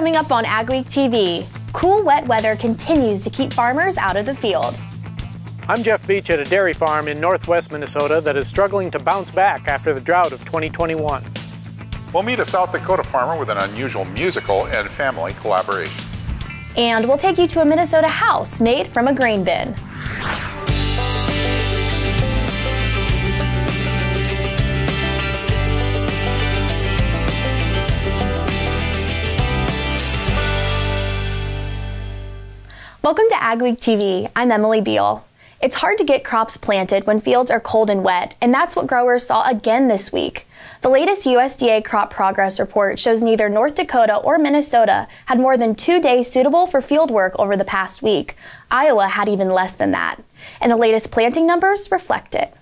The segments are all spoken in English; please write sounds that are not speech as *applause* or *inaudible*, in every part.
Coming up on Ag Week TV, cool wet weather continues to keep farmers out of the field. I'm Jeff Beach at a dairy farm in northwest Minnesota that is struggling to bounce back after the drought of 2021. We'll meet a South Dakota farmer with an unusual musical and family collaboration. And we'll take you to a Minnesota house made from a grain bin. Welcome to Ag Week TV. I'm Emily Beal. It's hard to get crops planted when fields are cold and wet, and that's what growers saw again this week. The latest USDA crop progress report shows neither North Dakota or Minnesota had more than two days suitable for field work over the past week. Iowa had even less than that. And the latest planting numbers reflect it.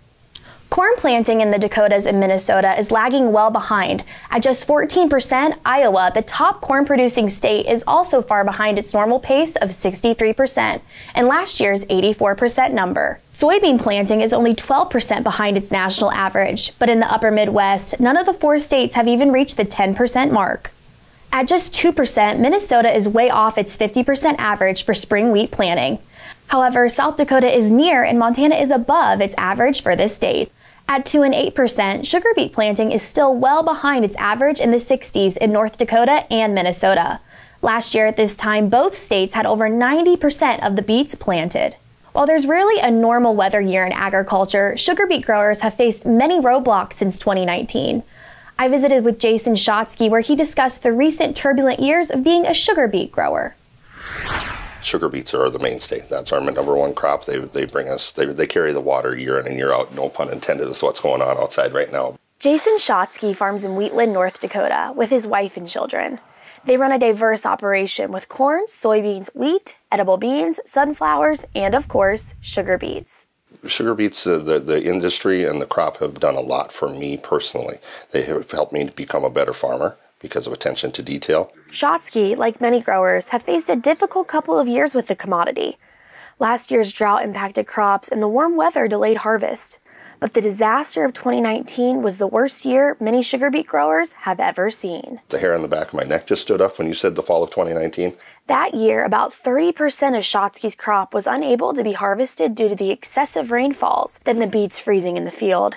Corn planting in the Dakotas and Minnesota is lagging well behind. At just 14%, Iowa, the top corn producing state, is also far behind its normal pace of 63% and last year's 84% number. Soybean planting is only 12% behind its national average, but in the upper Midwest, none of the four states have even reached the 10% mark. At just 2%, Minnesota is way off its 50% average for spring wheat planting. However, South Dakota is near and Montana is above its average for this state. At 2 and 8%, sugar beet planting is still well behind its average in the 60s in North Dakota and Minnesota. Last year at this time, both states had over 90% of the beets planted. While there's rarely a normal weather year in agriculture, sugar beet growers have faced many roadblocks since 2019. I visited with Jason Shotsky where he discussed the recent turbulent years of being a sugar beet grower sugar beets are the mainstay. That's our number one crop. They, they bring us, they, they carry the water year in and year out. No pun intended is what's going on outside right now. Jason Shotsky farms in Wheatland, North Dakota with his wife and children. They run a diverse operation with corn, soybeans, wheat, edible beans, sunflowers, and of course, sugar beets. Sugar beets, uh, the, the industry and the crop have done a lot for me personally. They have helped me to become a better farmer because of attention to detail. Shotsky, like many growers, have faced a difficult couple of years with the commodity. Last year's drought impacted crops and the warm weather delayed harvest. But the disaster of 2019 was the worst year many sugar beet growers have ever seen. The hair on the back of my neck just stood up when you said the fall of 2019. That year, about 30% of Shotsky's crop was unable to be harvested due to the excessive rainfalls, then the beets freezing in the field.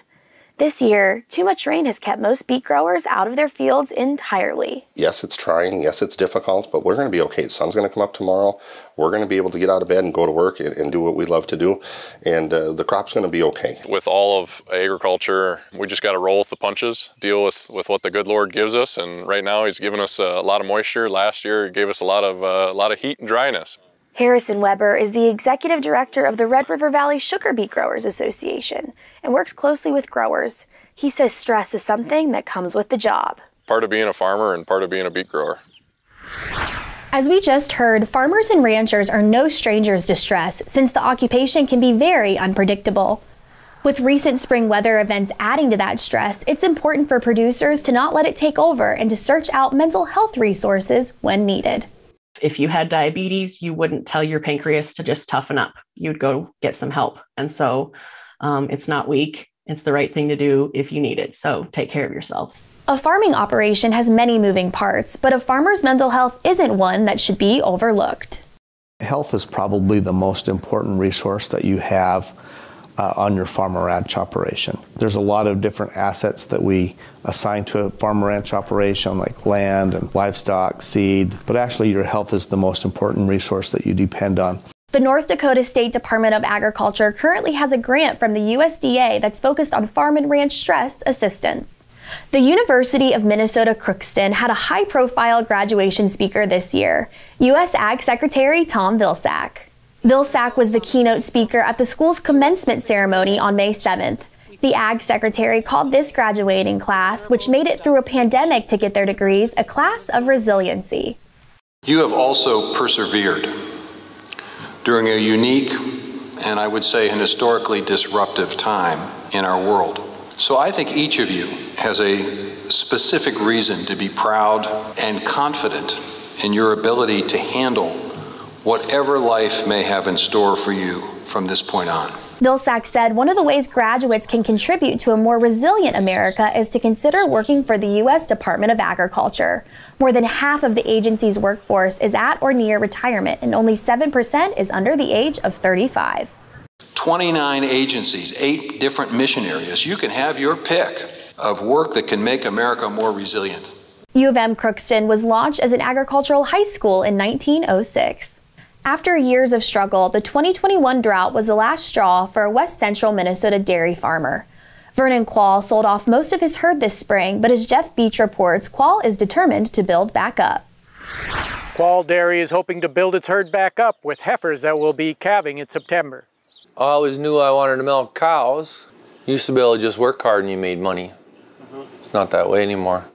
This year, too much rain has kept most beet growers out of their fields entirely. Yes, it's trying. Yes, it's difficult, but we're going to be okay. The sun's going to come up tomorrow. We're going to be able to get out of bed and go to work and, and do what we love to do, and uh, the crop's going to be okay. With all of agriculture, we just got to roll with the punches, deal with, with what the good Lord gives us, and right now He's given us a lot of moisture. Last year, He gave us a lot of uh, a lot of heat and dryness. Harrison Weber is the executive director of the Red River Valley Sugar Beet Growers Association and works closely with growers. He says stress is something that comes with the job. Part of being a farmer and part of being a beet grower. As we just heard, farmers and ranchers are no strangers to stress since the occupation can be very unpredictable. With recent spring weather events adding to that stress, it's important for producers to not let it take over and to search out mental health resources when needed if you had diabetes, you wouldn't tell your pancreas to just toughen up. You'd go get some help. And so um, it's not weak. It's the right thing to do if you need it. So take care of yourselves. A farming operation has many moving parts, but a farmer's mental health isn't one that should be overlooked. Health is probably the most important resource that you have uh, on your farm or ranch operation. There's a lot of different assets that we assign to a farm or ranch operation, like land and livestock, seed, but actually your health is the most important resource that you depend on. The North Dakota State Department of Agriculture currently has a grant from the USDA that's focused on farm and ranch stress assistance. The University of Minnesota Crookston had a high profile graduation speaker this year, U.S. Ag Secretary Tom Vilsack. Vilsack was the keynote speaker at the school's commencement ceremony on May 7th. The Ag Secretary called this graduating class, which made it through a pandemic to get their degrees, a class of resiliency. You have also persevered during a unique and I would say an historically disruptive time in our world. So I think each of you has a specific reason to be proud and confident in your ability to handle whatever life may have in store for you from this point on. Vilsack said one of the ways graduates can contribute to a more resilient America is to consider working for the U.S. Department of Agriculture. More than half of the agency's workforce is at or near retirement, and only 7% is under the age of 35. 29 agencies, eight different mission areas. You can have your pick of work that can make America more resilient. U of M Crookston was launched as an agricultural high school in 1906. After years of struggle, the 2021 drought was the last straw for a west central Minnesota dairy farmer. Vernon Quall sold off most of his herd this spring, but as Jeff Beach reports, Quall is determined to build back up. Quall Dairy is hoping to build its herd back up with heifers that will be calving in September. I always knew I wanted to milk cows. used to be able to just work hard and you made money. Mm-hmm. It's not that way anymore.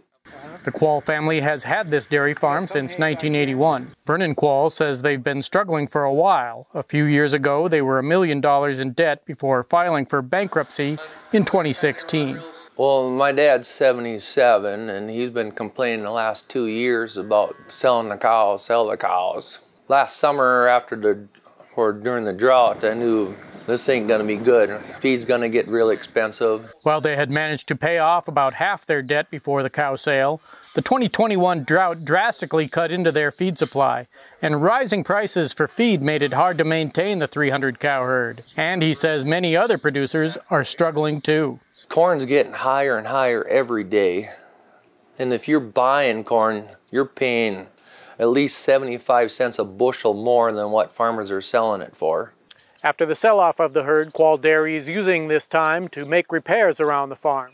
The Quall family has had this dairy farm since 1981. Vernon Quall says they've been struggling for a while. A few years ago, they were a million dollars in debt before filing for bankruptcy in 2016. Well, my dad's 77 and he's been complaining the last two years about selling the cows, sell the cows. Last summer after the, or during the drought, I knew this ain't gonna be good. Feed's gonna get real expensive. While they had managed to pay off about half their debt before the cow sale, the 2021 drought drastically cut into their feed supply, and rising prices for feed made it hard to maintain the 300 cow herd. And he says many other producers are struggling too. Corn's getting higher and higher every day. And if you're buying corn, you're paying at least 75 cents a bushel more than what farmers are selling it for. After the sell-off of the herd, Quall Dairy is using this time to make repairs around the farm.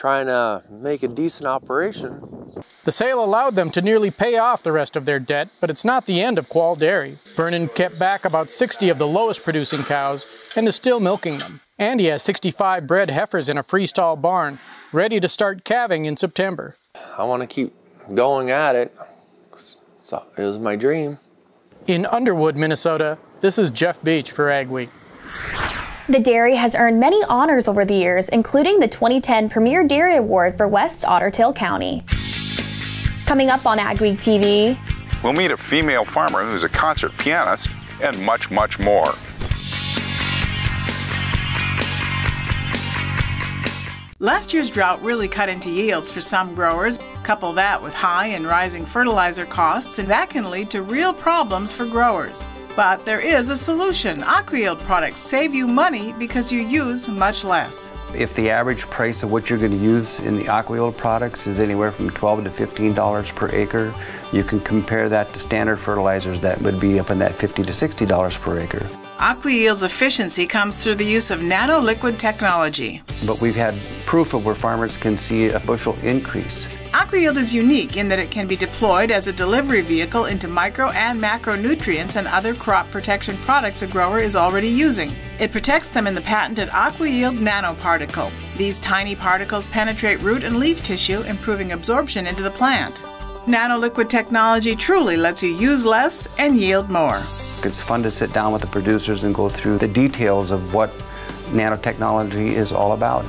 Trying to make a decent operation. The sale allowed them to nearly pay off the rest of their debt, but it's not the end of Quall Dairy. Vernon kept back about 60 of the lowest producing cows and is still milking them. And he has 65 bred heifers in a freestall barn, ready to start calving in September. I want to keep going at it. So it was my dream. In Underwood, Minnesota, this is Jeff Beach for Ag Week. The dairy has earned many honors over the years, including the 2010 Premier Dairy Award for West Ottertail County. Coming up on Ag Week TV, we'll meet a female farmer who's a concert pianist and much, much more. Last year's drought really cut into yields for some growers. Couple that with high and rising fertilizer costs, and that can lead to real problems for growers. But there is a solution. AquaYield products save you money because you use much less. If the average price of what you're going to use in the AquaYield products is anywhere from 12 to 15 dollars per acre, you can compare that to standard fertilizers that would be up in that 50 to 60 dollars per acre. AquaYield's efficiency comes through the use of nano liquid technology. But we've had proof of where farmers can see a bushel increase. AquaYield is unique in that it can be deployed as a delivery vehicle into micro and macronutrients and other crop protection products a grower is already using. It protects them in the patented AquaYield nanoparticle. These tiny particles penetrate root and leaf tissue, improving absorption into the plant. Nanoliquid technology truly lets you use less and yield more. It's fun to sit down with the producers and go through the details of what nanotechnology is all about.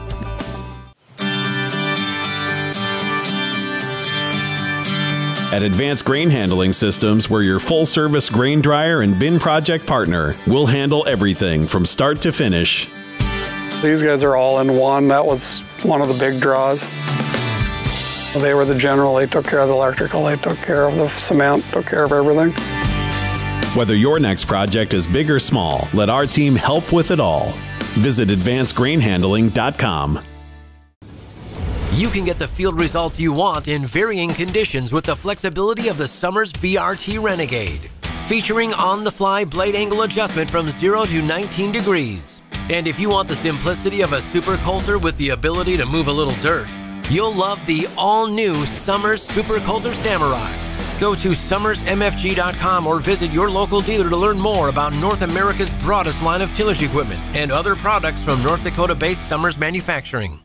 At Advanced Grain Handling Systems, we're your full service grain dryer and bin project partner. We'll handle everything from start to finish. These guys are all in one. That was one of the big draws. They were the general, they took care of the electrical, they took care of the cement, took care of everything. Whether your next project is big or small, let our team help with it all. Visit advancedgrainhandling.com. You can get the field results you want in varying conditions with the flexibility of the Summers VRT Renegade. Featuring on the fly blade angle adjustment from 0 to 19 degrees. And if you want the simplicity of a super coulter with the ability to move a little dirt, you'll love the all new Summers Super Coulter Samurai. Go to summersmfg.com or visit your local dealer to learn more about North America's broadest line of tillage equipment and other products from North Dakota based Summers Manufacturing.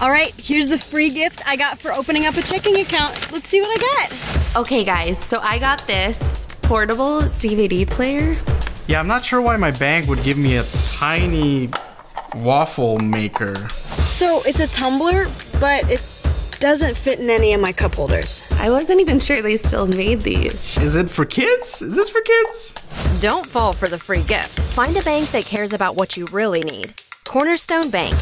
All right, here's the free gift I got for opening up a checking account. Let's see what I got. Okay, guys, so I got this portable DVD player. Yeah, I'm not sure why my bank would give me a tiny waffle maker. So it's a tumbler, but it doesn't fit in any of my cup holders. I wasn't even sure they still made these. Is it for kids? Is this for kids? Don't fall for the free gift. Find a bank that cares about what you really need. Cornerstone Bank.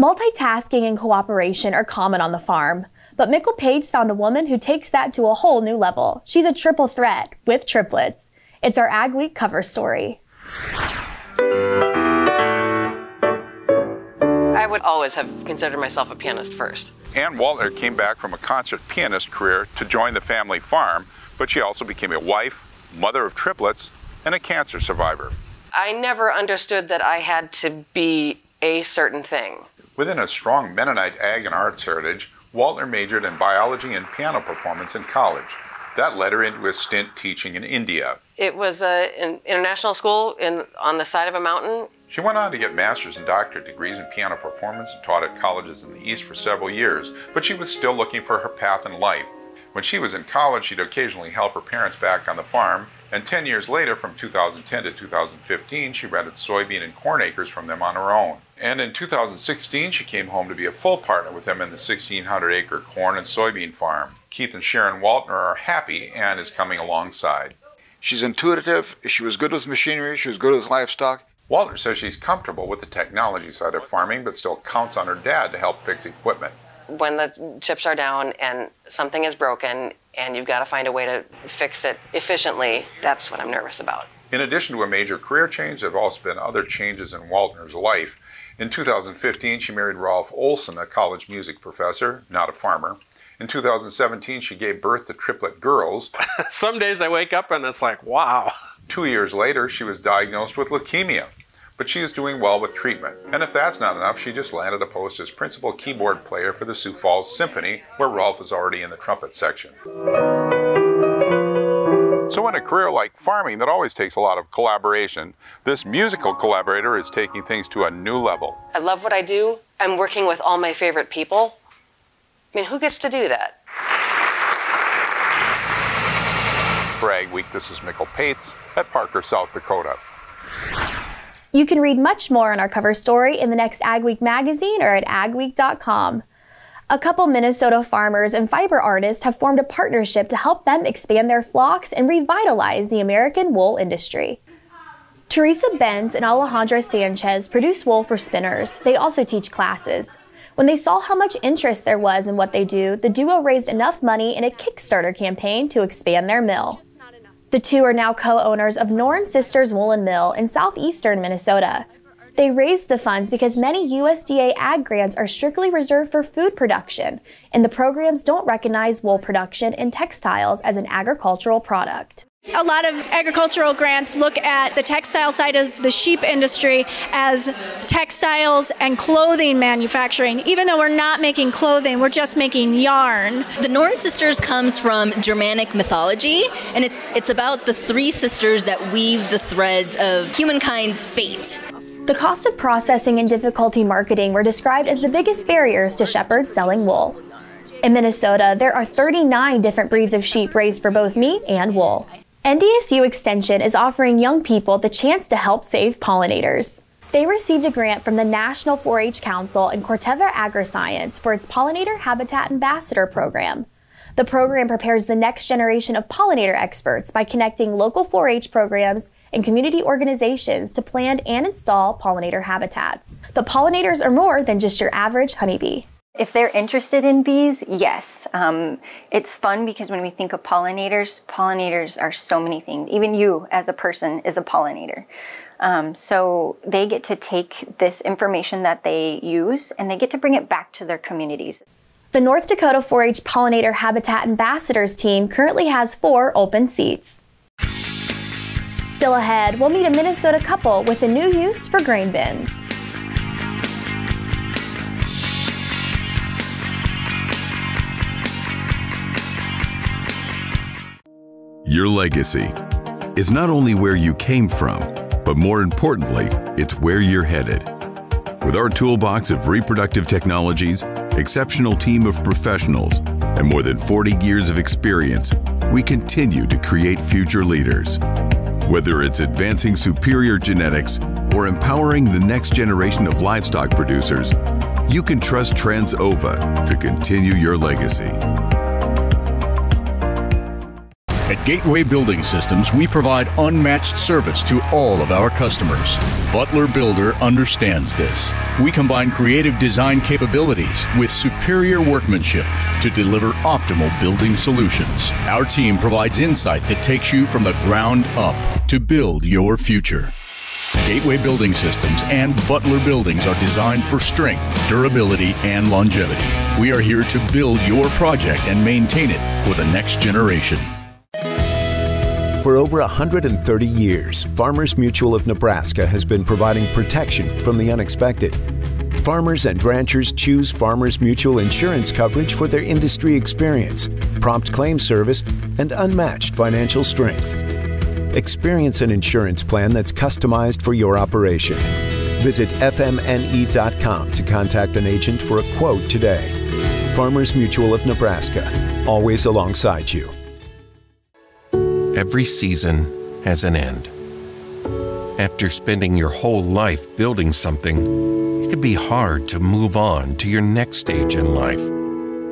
Multitasking and cooperation are common on the farm. But Mikkel Pates found a woman who takes that to a whole new level. She's a triple threat with triplets. It's our Ag Week cover story. I would always have considered myself a pianist first. Ann Waltner came back from a concert pianist career to join the family farm, but she also became a wife, mother of triplets, and a cancer survivor. I never understood that I had to be a certain thing. Within a strong Mennonite ag and arts heritage, Waltner majored in biology and piano performance in college. That led her into a stint teaching in India. It was a, an international school in, on the side of a mountain. She went on to get master's and doctorate degrees in piano performance and taught at colleges in the East for several years, but she was still looking for her path in life. When she was in college, she'd occasionally help her parents back on the farm, and 10 years later, from 2010 to 2015, she rented soybean and corn acres from them on her own. And in 2016, she came home to be a full partner with them in the 1,600 acre corn and soybean farm. Keith and Sharon Waltner are happy and is coming alongside. She's intuitive, she was good with machinery, she was good with livestock. Waltner says she's comfortable with the technology side of farming, but still counts on her dad to help fix equipment. When the chips are down and something is broken and you've got to find a way to fix it efficiently, that's what I'm nervous about. In addition to a major career change, there have also been other changes in Waltner's life. In 2015, she married Rolf Olson, a college music professor, not a farmer. In 2017, she gave birth to triplet girls. *laughs* Some days I wake up and it's like, wow. Two years later, she was diagnosed with leukemia, but she is doing well with treatment. And if that's not enough, she just landed a post as principal keyboard player for the Sioux Falls Symphony, where Rolf is already in the trumpet section. So, in a career like farming that always takes a lot of collaboration, this musical collaborator is taking things to a new level. I love what I do. I'm working with all my favorite people. I mean, who gets to do that? For Ag Week, this is Mikkel Pates at Parker, South Dakota. You can read much more on our cover story in the next Ag Week magazine or at agweek.com. A couple Minnesota farmers and fiber artists have formed a partnership to help them expand their flocks and revitalize the American wool industry. Teresa Benz and Alejandra Sanchez produce wool for spinners. They also teach classes. When they saw how much interest there was in what they do, the duo raised enough money in a Kickstarter campaign to expand their mill. The two are now co owners of Norn Sisters Woolen Mill in southeastern Minnesota. They raised the funds because many USDA ag grants are strictly reserved for food production, and the programs don't recognize wool production and textiles as an agricultural product. A lot of agricultural grants look at the textile side of the sheep industry as textiles and clothing manufacturing. Even though we're not making clothing, we're just making yarn. The Norn sisters comes from Germanic mythology, and it's it's about the three sisters that weave the threads of humankind's fate. The cost of processing and difficulty marketing were described as the biggest barriers to shepherds selling wool. In Minnesota, there are 39 different breeds of sheep raised for both meat and wool. NDSU Extension is offering young people the chance to help save pollinators. They received a grant from the National 4 H Council and Corteva Agriscience for its Pollinator Habitat Ambassador program. The program prepares the next generation of pollinator experts by connecting local 4 H programs and community organizations to plan and install pollinator habitats. But pollinators are more than just your average honeybee. If they're interested in bees, yes. Um, it's fun because when we think of pollinators, pollinators are so many things. Even you, as a person, is a pollinator. Um, so they get to take this information that they use and they get to bring it back to their communities. The North Dakota 4 H Pollinator Habitat Ambassadors team currently has four open seats. Still ahead, we'll meet a Minnesota couple with a new use for grain bins. Your legacy is not only where you came from, but more importantly, it's where you're headed. With our toolbox of reproductive technologies, exceptional team of professionals, and more than 40 years of experience, we continue to create future leaders. Whether it's advancing superior genetics or empowering the next generation of livestock producers, you can trust Transova to continue your legacy. At Gateway Building Systems, we provide unmatched service to all of our customers. Butler Builder understands this. We combine creative design capabilities with superior workmanship to deliver optimal building solutions. Our team provides insight that takes you from the ground up to build your future. Gateway Building Systems and Butler Buildings are designed for strength, durability, and longevity. We are here to build your project and maintain it for the next generation. For over 130 years, Farmers Mutual of Nebraska has been providing protection from the unexpected. Farmers and ranchers choose Farmers Mutual insurance coverage for their industry experience, prompt claim service, and unmatched financial strength. Experience an insurance plan that's customized for your operation. Visit FMNE.com to contact an agent for a quote today. Farmers Mutual of Nebraska, always alongside you. Every season has an end. After spending your whole life building something, it can be hard to move on to your next stage in life.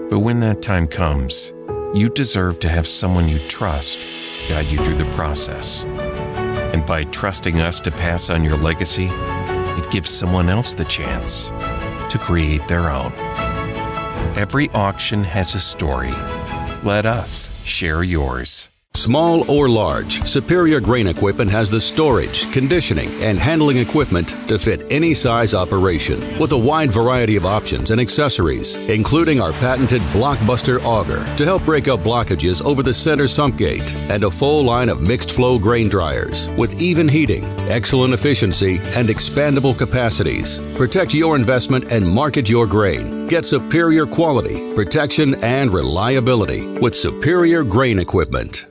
But when that time comes, you deserve to have someone you trust guide you through the process. And by trusting us to pass on your legacy, it gives someone else the chance to create their own. Every auction has a story. Let us share yours. Small or large, Superior Grain Equipment has the storage, conditioning, and handling equipment to fit any size operation with a wide variety of options and accessories, including our patented Blockbuster auger to help break up blockages over the center sump gate, and a full line of mixed flow grain dryers with even heating, excellent efficiency, and expandable capacities. Protect your investment and market your grain. Get superior quality, protection, and reliability with Superior Grain Equipment.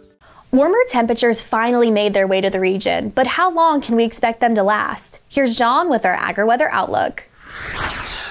Warmer temperatures finally made their way to the region, but how long can we expect them to last? Here's John with our AgriWeather Outlook.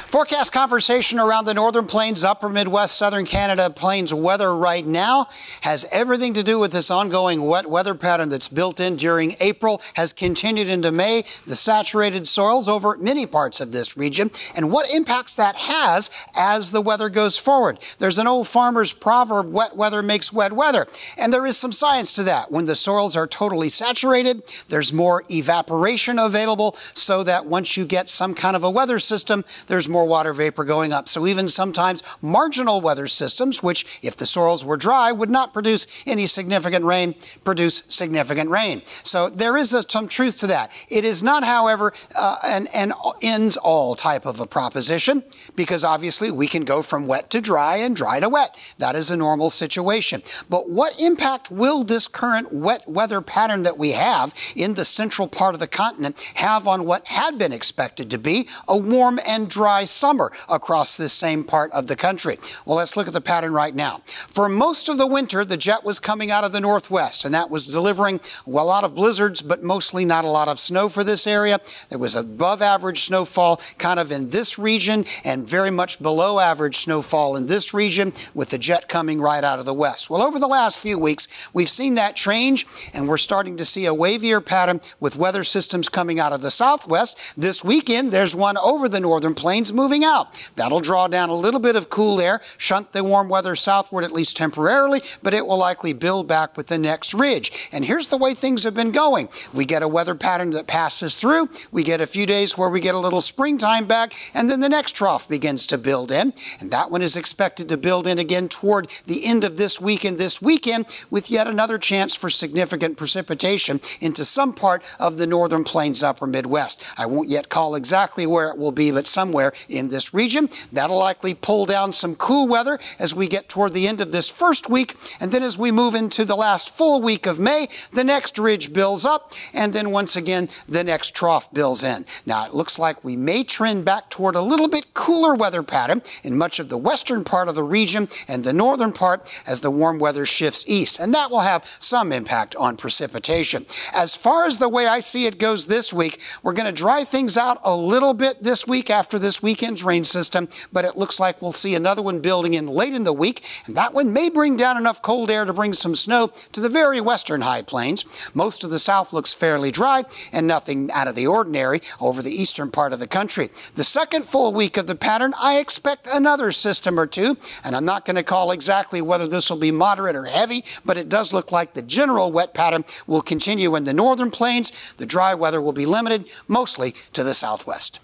Forecast conversation around the northern plains, upper Midwest, southern Canada plains weather right now has everything to do with this ongoing wet weather pattern that's built in during April, has continued into May, the saturated soils over many parts of this region, and what impacts that has as the weather goes forward. There's an old farmer's proverb, wet weather makes wet weather, and there is some science to that. When the soils are totally saturated, there's more evaporation available so that once you get some kind of a weather system, there's more water vapor going up. So even sometimes marginal weather systems, which if the soils were dry would not produce any significant rain, produce significant rain. So there is a, some truth to that. It is not, however, uh, an, an ends all type of a proposition because obviously we can go from wet to dry and dry to wet. That is a normal situation. But what impact will this current wet weather pattern that we have in the central part of the continent have on what had been expected to be a warm and dry summer across this same part of the country. Well, let's look at the pattern right now. For most of the winter, the jet was coming out of the northwest, and that was delivering well, a lot of blizzards, but mostly not a lot of snow for this area. There was above average snowfall kind of in this region and very much below average snowfall in this region with the jet coming right out of the west. Well, over the last few weeks, we've seen that change, and we're starting to see a wavier pattern with weather systems coming out of the southwest. This weekend, there's one over the northern plains moving out. That'll draw down a little bit of cool air, shunt the warm weather southward at least temporarily, but it will likely build back with the next ridge. And here's the way things have been going. We get a weather pattern that passes through, we get a few days where we get a little springtime back, and then the next trough begins to build in. And that one is expected to build in again toward the end of this week and this weekend with yet another chance for significant precipitation into some part of the northern plains upper Midwest. I won't yet call exactly where it will be, but somewhere in this region. That'll likely pull down some cool weather as we get toward the end of this first week. And then as we move into the last full week of May, the next ridge builds up. And then once again, the next trough builds in. Now, it looks like we may trend back toward a little bit cooler weather pattern in much of the western part of the region and the northern part as the warm weather shifts east. And that will have some impact on precipitation. As far as the way I see it goes this week, we're going to dry things out a little bit this week after this week weekend's rain system, but it looks like we'll see another one building in late in the week, and that one may bring down enough cold air to bring some snow to the very western high plains. Most of the south looks fairly dry and nothing out of the ordinary over the eastern part of the country. The second full week of the pattern, I expect another system or two, and I'm not going to call exactly whether this will be moderate or heavy, but it does look like the general wet pattern will continue in the northern plains. The dry weather will be limited mostly to the southwest.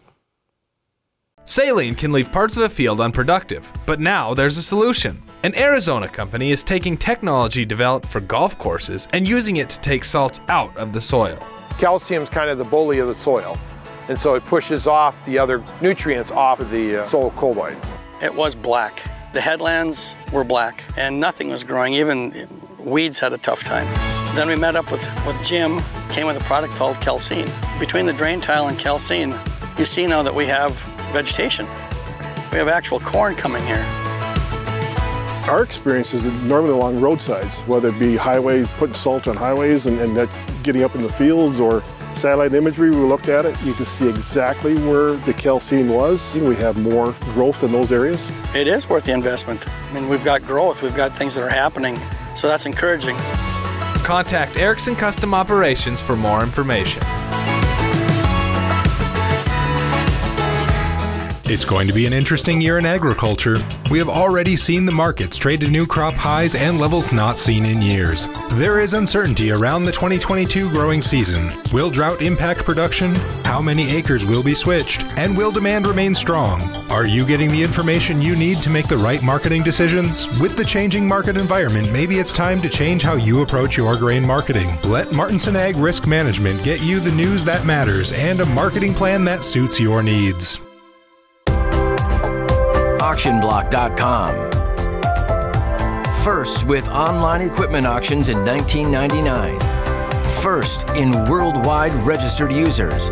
Saline can leave parts of a field unproductive, but now there's a solution. An Arizona company is taking technology developed for golf courses and using it to take salts out of the soil. Calcium's kind of the bully of the soil, and so it pushes off the other nutrients off of the uh, soil colloids. It was black. The headlands were black, and nothing was growing. Even weeds had a tough time. Then we met up with, with Jim, came with a product called Calcine. Between the drain tile and Calcine, you see now that we have vegetation. We have actual corn coming here. Our experience is normally along roadsides, whether it be highways, putting salt on highways and, and getting up in the fields or satellite imagery, we looked at it, you can see exactly where the calcine was. We have more growth in those areas. It is worth the investment. I mean, we've got growth, we've got things that are happening, so that's encouraging. Contact Erickson Custom Operations for more information. It's going to be an interesting year in agriculture. We have already seen the markets trade to new crop highs and levels not seen in years. There is uncertainty around the 2022 growing season. Will drought impact production? How many acres will be switched? And will demand remain strong? Are you getting the information you need to make the right marketing decisions? With the changing market environment, maybe it's time to change how you approach your grain marketing. Let Martinson Ag Risk Management get you the news that matters and a marketing plan that suits your needs. auctionblock.com. First with online equipment auctions in 1999. First in worldwide registered users.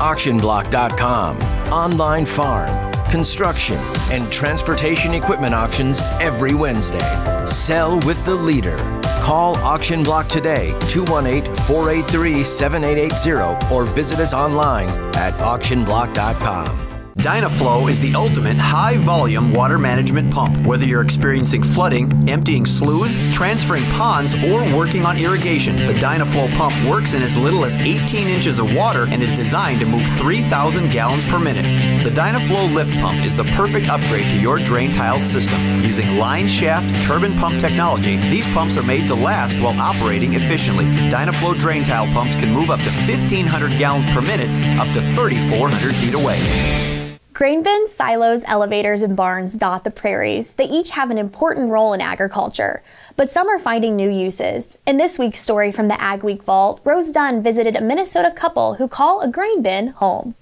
Auctionblock.com. Online farm, construction, and transportation equipment auctions every Wednesday. Sell with the leader. Call Auction Block today, 218 483 7880, or visit us online at auctionblock.com. Dynaflow is the ultimate high volume water management pump. Whether you're experiencing flooding, emptying sloughs, transferring ponds, or working on irrigation, the Dynaflow pump works in as little as 18 inches of water and is designed to move 3,000 gallons per minute. The Dynaflow lift pump is the perfect upgrade to your drain tile system. Using line shaft turbine pump technology, these pumps are made to last while operating efficiently. Dynaflow drain tile pumps can move up to 1,500 gallons per minute up to 3,400 feet away. Grain bins, silos, elevators, and barns dot the prairies. They each have an important role in agriculture, but some are finding new uses. In this week's story from the Ag Week Vault, Rose Dunn visited a Minnesota couple who call a grain bin home.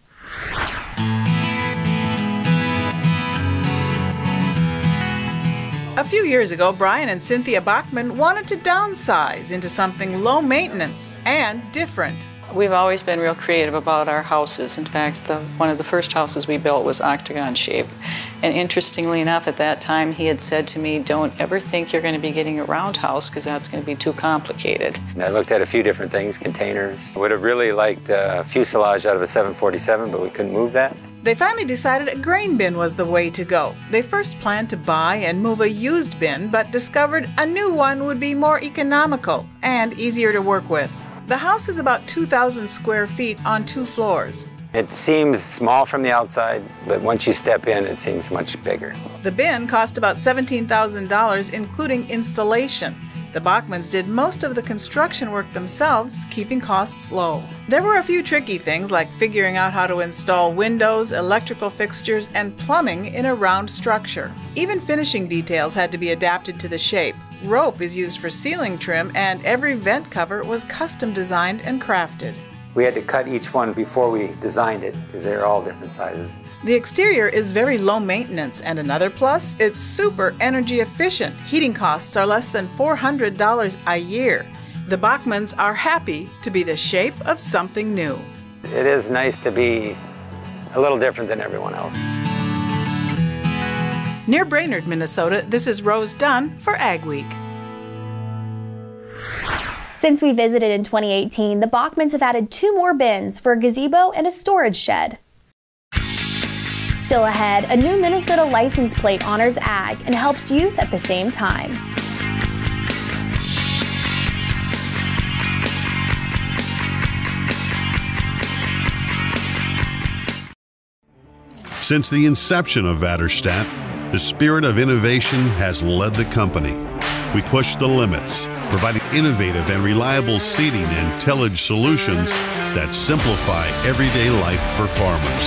A few years ago, Brian and Cynthia Bachman wanted to downsize into something low maintenance and different. We've always been real creative about our houses. In fact, the, one of the first houses we built was octagon shape. And interestingly enough, at that time, he had said to me, Don't ever think you're going to be getting a round house because that's going to be too complicated. I looked at a few different things, containers. Would have really liked a fuselage out of a 747, but we couldn't move that. They finally decided a grain bin was the way to go. They first planned to buy and move a used bin, but discovered a new one would be more economical and easier to work with. The house is about 2,000 square feet on two floors. It seems small from the outside, but once you step in, it seems much bigger. The bin cost about $17,000, including installation. The Bachmans did most of the construction work themselves, keeping costs low. There were a few tricky things like figuring out how to install windows, electrical fixtures, and plumbing in a round structure. Even finishing details had to be adapted to the shape. Rope is used for ceiling trim, and every vent cover was custom designed and crafted. We had to cut each one before we designed it because they're all different sizes. The exterior is very low maintenance, and another plus, it's super energy efficient. Heating costs are less than $400 a year. The Bachmans are happy to be the shape of something new. It is nice to be a little different than everyone else. Near Brainerd, Minnesota, this is Rose Dunn for Ag Week. Since we visited in 2018, the Bachmans have added two more bins for a gazebo and a storage shed. Still ahead, a new Minnesota license plate honors ag and helps youth at the same time. Since the inception of Vaderstad, the spirit of innovation has led the company. We push the limits, providing innovative and reliable seeding and tillage solutions that simplify everyday life for farmers.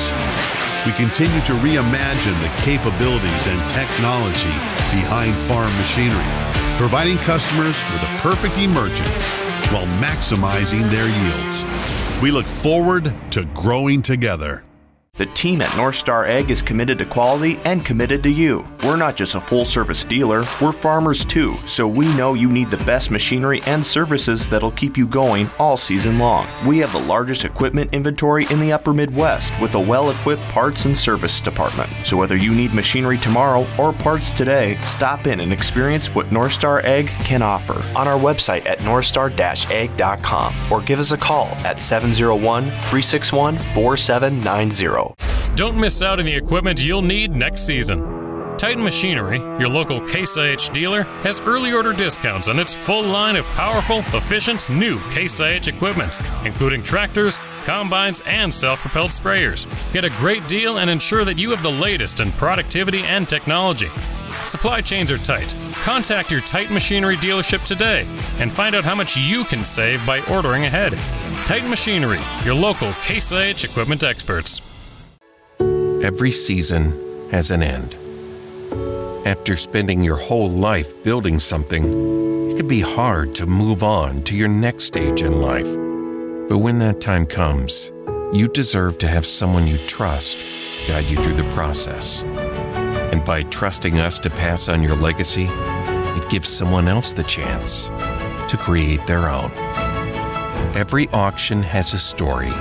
We continue to reimagine the capabilities and technology behind farm machinery, providing customers with a perfect emergence while maximizing their yields. We look forward to growing together. The team at North Star Ag is committed to quality and committed to you. We're not just a full service dealer, we're farmers too, so we know you need the best machinery and services that'll keep you going all season long. We have the largest equipment inventory in the upper Midwest with a well equipped parts and service department. So whether you need machinery tomorrow or parts today, stop in and experience what North Star Ag can offer on our website at northstar egg.com or give us a call at 701 361 4790. Don't miss out on the equipment you'll need next season. Titan Machinery, your local Case IH dealer, has early order discounts on its full line of powerful, efficient, new Case IH equipment, including tractors, combines, and self propelled sprayers. Get a great deal and ensure that you have the latest in productivity and technology. Supply chains are tight. Contact your Titan Machinery dealership today and find out how much you can save by ordering ahead. Titan Machinery, your local Case IH equipment experts. Every season has an end. After spending your whole life building something, it can be hard to move on to your next stage in life. But when that time comes, you deserve to have someone you trust guide you through the process. And by trusting us to pass on your legacy, it gives someone else the chance to create their own. Every auction has a story.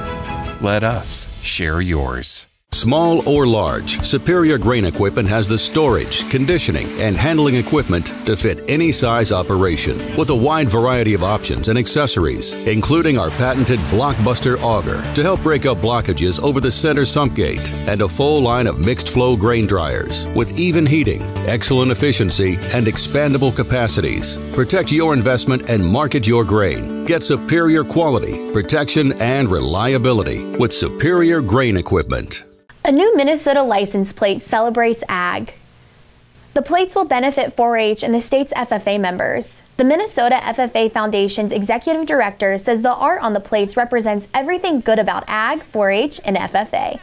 Let us share yours. Small or large, Superior Grain Equipment has the storage, conditioning, and handling equipment to fit any size operation with a wide variety of options and accessories, including our patented Blockbuster auger to help break up blockages over the center sump gate and a full line of mixed flow grain dryers with even heating, excellent efficiency, and expandable capacities. Protect your investment and market your grain. Get superior quality, protection, and reliability with Superior Grain Equipment. A new Minnesota license plate celebrates ag. The plates will benefit 4 H and the state's FFA members. The Minnesota FFA Foundation's executive director says the art on the plates represents everything good about ag, 4 H, and FFA.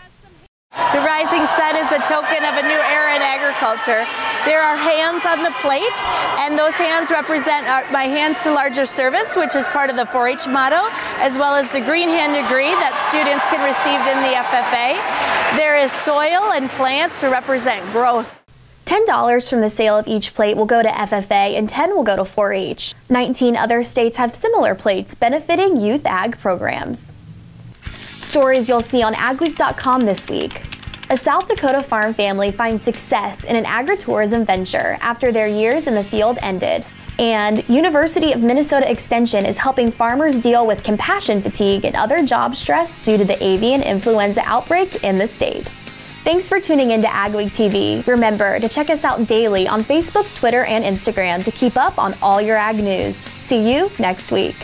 The rising sun is a token of a new era in agriculture. There are hands on the plate, and those hands represent our, my Hands to Larger Service, which is part of the 4 H motto, as well as the Green Hand degree that students can receive in the FFA. There is soil and plants to represent growth. $10 from the sale of each plate will go to FFA and 10 will go to 4-H. 19 other states have similar plates benefiting youth ag programs. Stories you'll see on agweek.com this week. A South Dakota farm family finds success in an agritourism venture after their years in the field ended. And University of Minnesota Extension is helping farmers deal with compassion fatigue and other job stress due to the avian influenza outbreak in the state. Thanks for tuning in to AgWeek TV. Remember to check us out daily on Facebook, Twitter, and Instagram to keep up on all your ag news. See you next week.